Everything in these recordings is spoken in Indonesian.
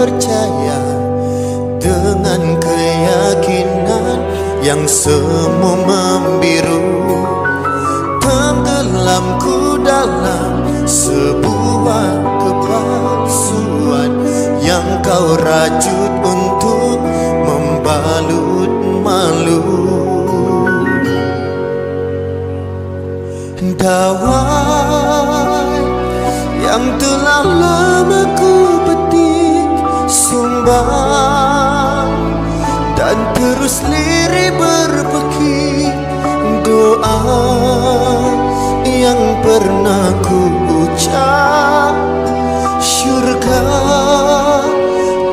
Percaya Dengan keyakinan Yang semu membiru. Tenggelamku dalam Sebuah kepalsuan Yang kau rajut untuk Membalut malu. Dawai yang telah lama dan terus lirih berpekik doa yang pernah ku ucap. Syurga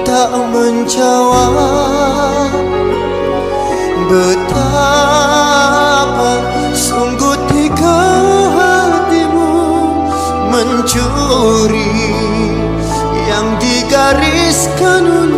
tak menjawab betapa sungguh tiga hatimu mencuri yang digariskan untukku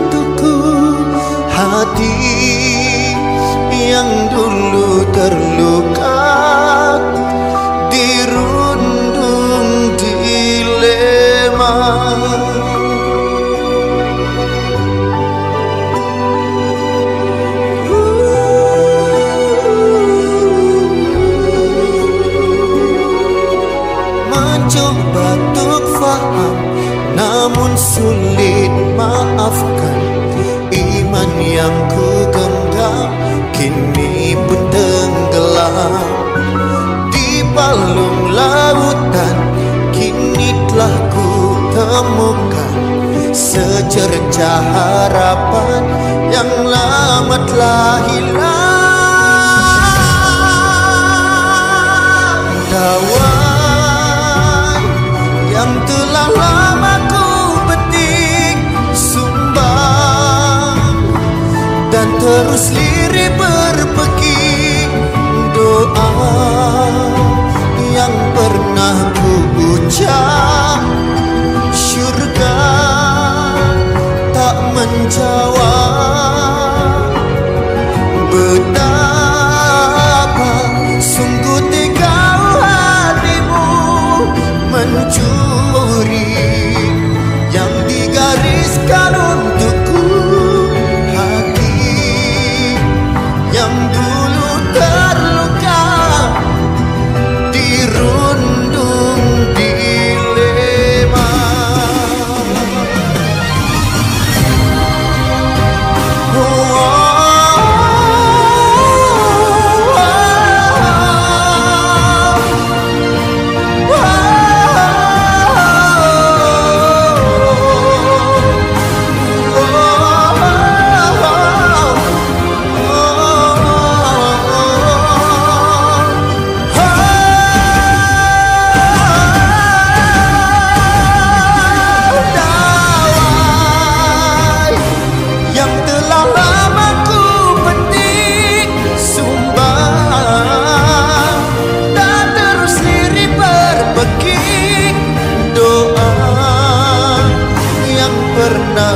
namun sulit maafkan. Iman yang ku genggam kini pun tenggelam. Di palung lautan kini telah ku temukan secercah harapan yang lama telah hilang. Dawan terus lirih berpekik doa yang pernah ku ucap. Syurga tak menjawab. Betapa sungguh tiga hatimu mencuri. Yang digariskan untukku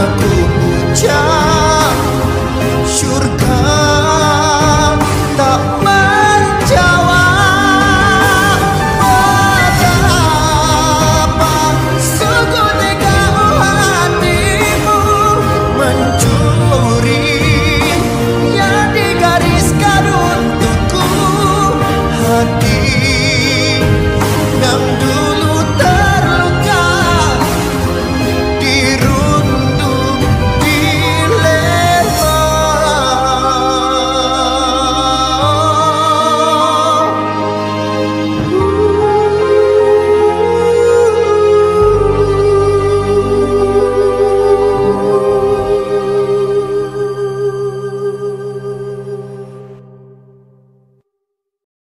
cuộc buồn